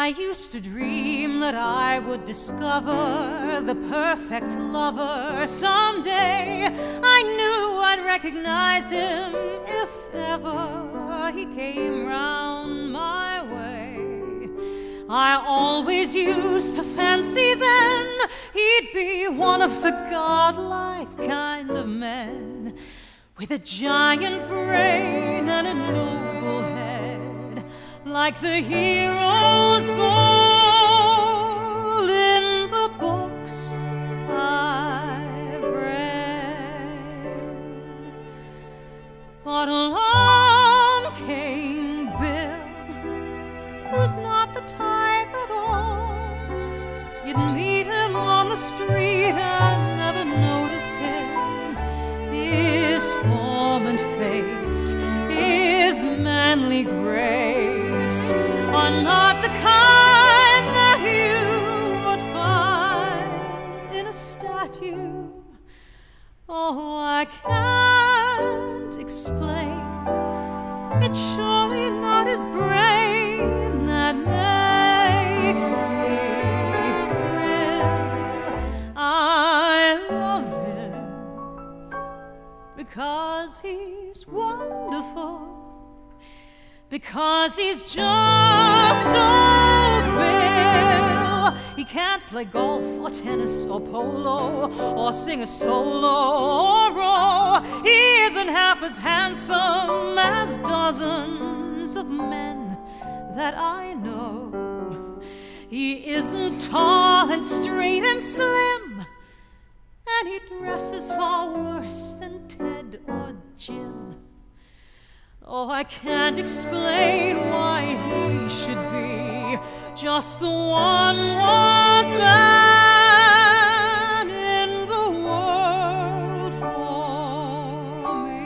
I used to dream that I would discover the perfect lover someday. I knew I'd recognize him if ever he came round my way. I always used to fancy then he'd be one of the godlike kind of men with a giant brain and a head like the heroes bold in the books I've read. But along came Bill, who's not the type at all. You'd meet him on the street and never notice him. His form and face, his manly grace are not the kind that you would find in a statue. Oh, I can't explain. It's surely not his brain that makes me thrill. I love him because he's wonderful. Because he's just old Bill. He can't play golf or tennis or polo or sing a solo or row. He isn't half as handsome as dozens of men that I know. He isn't tall and straight and slim, and he dresses far worse than Ted or Jim. Oh, I can't explain why he should be just the one, one man in the world for me.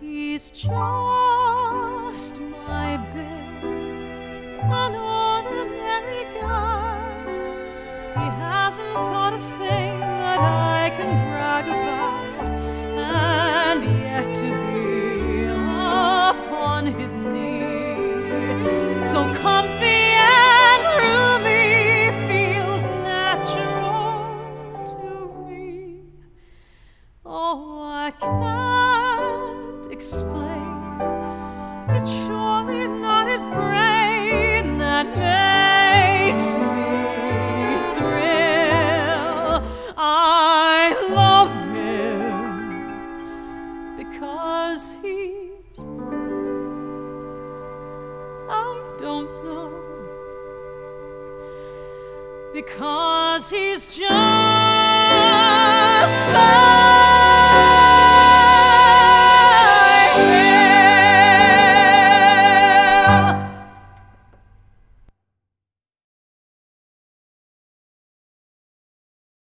He's just my Bill, an ordinary guy. He hasn't got a thing can't. It's surely not his brain that makes me thrill. I love him because he's. I don't know. Because he's just.